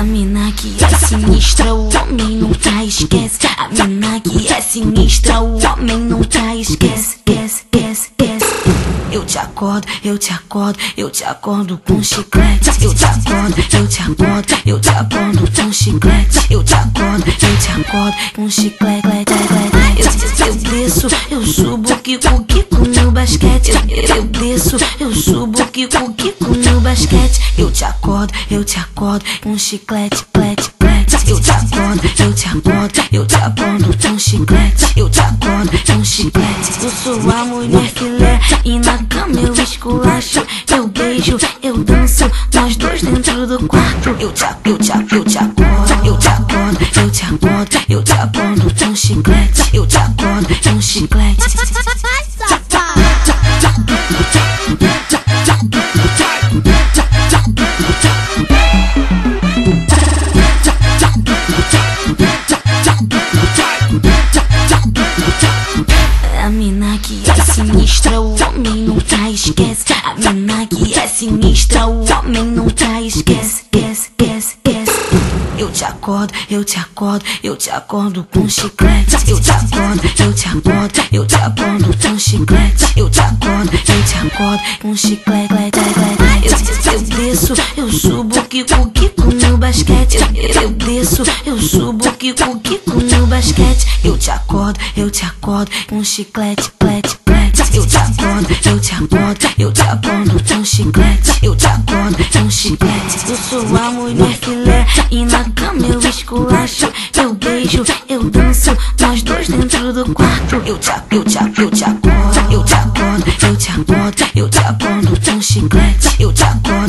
A mina que é sinistra, o homem nunca esquece. A mina que é sinistra, o homem nunca esquece. Acordo, eu te acordo, eu te acordo com chiclete. Eu te acordo, eu te acordo, eu te acordo com chiclete. Eu te acordo, eu te acordo com chiclete. Eu, eu desço, eu subo, kiko, kiko no basquete. Eu, eu desço, eu subo, kiko, kiko no basquete. Eu te acordo, eu te acordo com chiclete, plete, plete. Eu te acordo, eu te acordo, eu te acordo com chiclete. Eu te acordo com chiclete. Eu sou a mulher filé e na cama esculacho. Eu beijo, eu danço, nós dois dentro do quarto. Eu te, eu te, eu te acordo, eu te acordo, eu te acordo, eu te acordo com chiclete. Eu te acordo com chiclete. A mina que é sinistra, o homem nunca sinistra, o homem nunca esquece. Esquece, esquece, esquece. Eu te acordo, eu te acordo, eu te acordo com chiclete. Eu te acordo, eu te acordo, eu te acordo com chiclete. Eu te acordo, eu te acordo com chiclete. Eu, eu desço, eu subo, kiko, kiko no basquete. Eu, eu desço, eu subo, kiko, kiko no basquete. Eu te acordo, eu te acordo com chiclete, plete, plete. Eu te acordo, eu te acordo, eu te acordo com chiclete. Eu te acordo com chiclete. Eu sou a mulher filé e na cama eu esculacho. Eu beijo, eu danço, nós dois dentro do quarto. Eu te, eu te, eu te acordo, eu te acordo, eu te acordo, eu te acordo com chiclete. Eu te acordo.